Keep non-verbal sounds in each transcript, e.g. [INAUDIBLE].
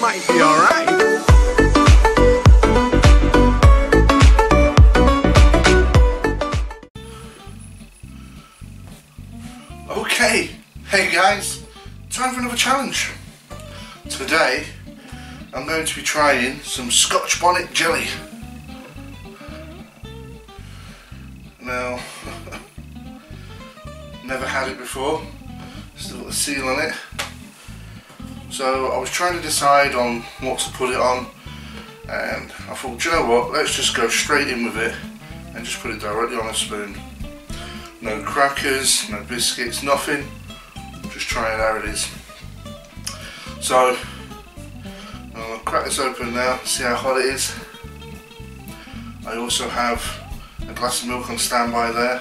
might be alright. Okay, hey guys, time for another challenge. Today, I'm going to be trying some Scotch bonnet jelly. Now, [LAUGHS] never had it before, still got the seal on it. So I was trying to decide on what to put it on and I thought, you know what, let's just go straight in with it and just put it directly on a spoon. No crackers, no biscuits, nothing. Just try it how it is. So, I'll crack this open now, see how hot it is. I also have a glass of milk on standby there.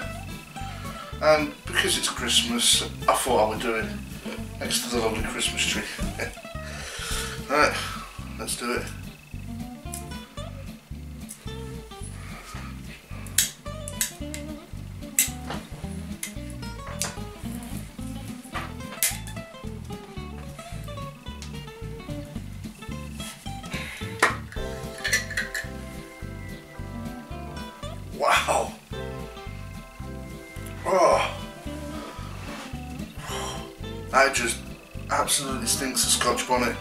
And because it's Christmas, I thought I would do it next to the lovely Christmas tree. [LAUGHS] Alright, let's do it. Wow. Oh. That just absolutely stinks of Scotch bonnet.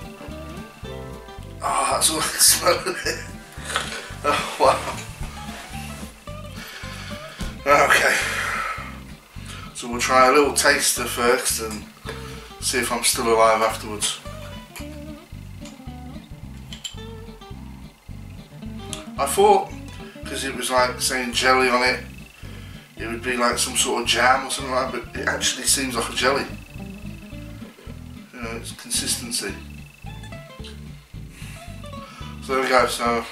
Oh, that's all [LAUGHS] I can smell of it. Oh, wow. Okay. So we'll try a little taster first and see if I'm still alive afterwards. I thought because it was like saying jelly on it it would be like some sort of jam or something like that but it actually seems like a jelly it's consistency. So there we go so.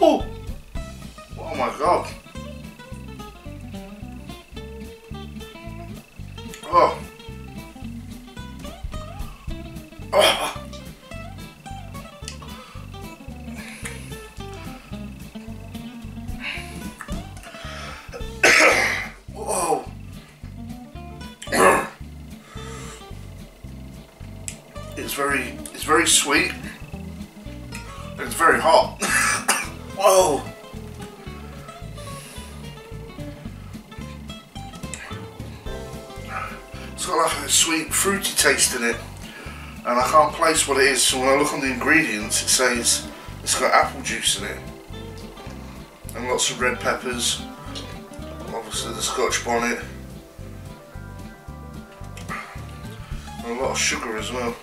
Oh oh my god. Oh. Oh. It's very, it's very sweet. It's very hot. [COUGHS] Whoa. It's got like a sweet, fruity taste in it and I can't place what it is so when I look on the ingredients it says it's got apple juice in it and lots of red peppers obviously the scotch bonnet and a lot of sugar as well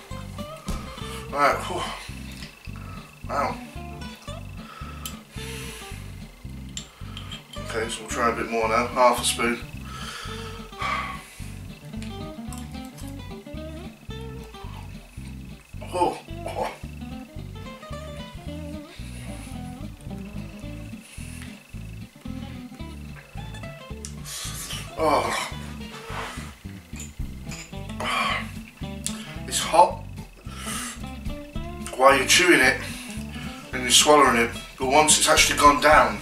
right whew. wow okay so we'll try a bit more now half a spoon oh. Oh. It's hot while you're chewing it and you're swallowing it, but once it's actually gone down,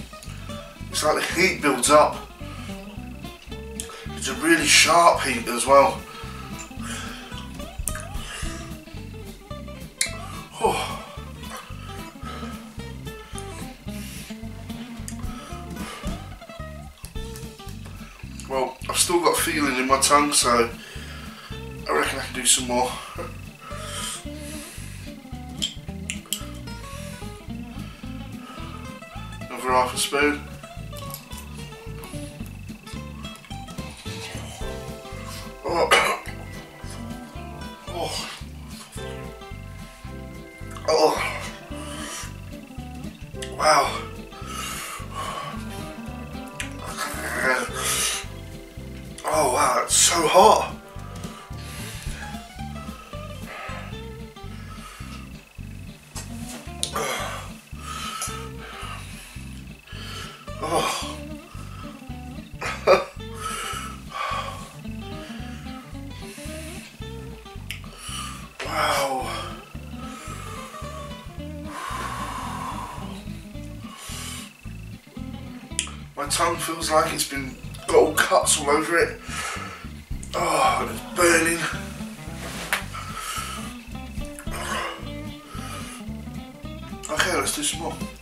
it's like the heat builds up. It's a really sharp heat as well. Oh. [SIGHS] Well, I've still got feeling in my tongue, so I reckon I can do some more. Another half a spoon. Oh. [COUGHS] Oh. Oh. Wow. Oh. wow. My tongue feels like it's been got all cuts all over it. Oh, it's burning. Okay, let's do some more.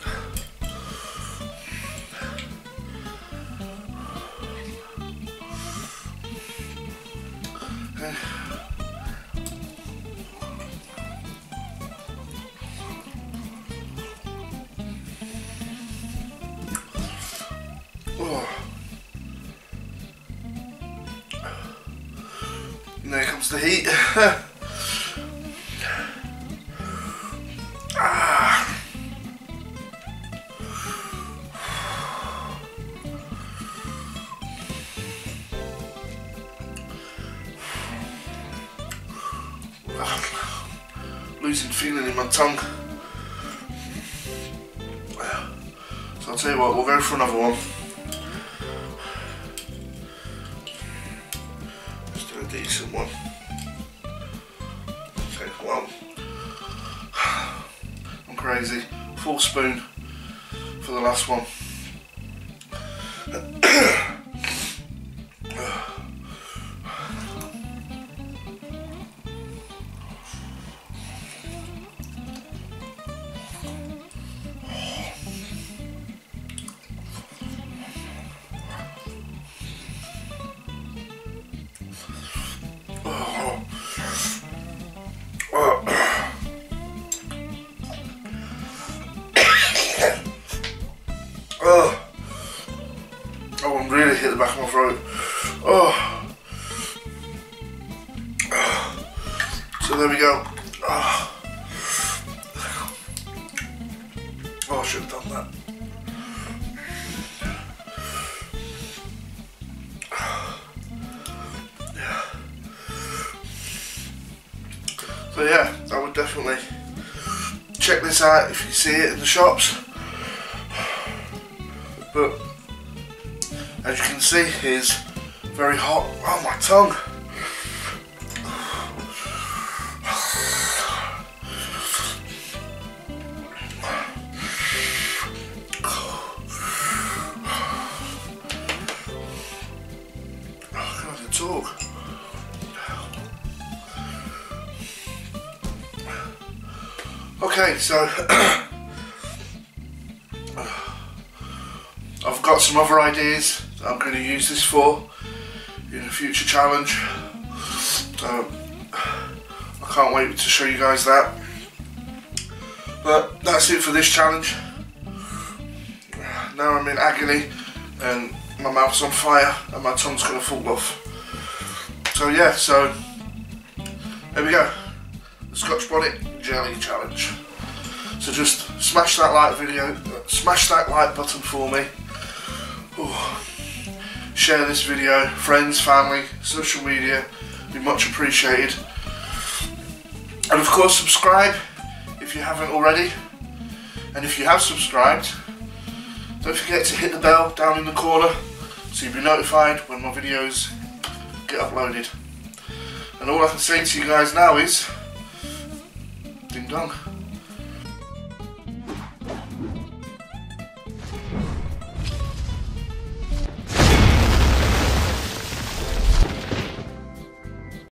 Oh. And there comes the heat. [SIGHS] Losing feeling in my tongue. So I'll tell you what, we'll go for another one. Let's do a decent one. Take one. I'm crazy. Full spoon for the last one. I should have done that. So yeah, I would definitely check this out if you see it in the shops. But as you can see, it's very hot. Oh my tongue! Okay, so [COUGHS] I've got some other ideas that I'm going to use this for in a future challenge. So I can't wait to show you guys that. But that's it for this challenge. Now I'm in agony and my mouth's on fire and my tongue's going to fall off. So yeah, so there we go. The Scotch Bonnet Jelly Challenge. So just smash that like video, smash that like button for me. Ooh. Share this video, friends, family, social media, be much appreciated. And of course subscribe if you haven't already. And if you have subscribed, don't forget to hit the bell down in the corner so you'll be notified when my videos get uploaded. And all I can say to you guys now is, ding dong.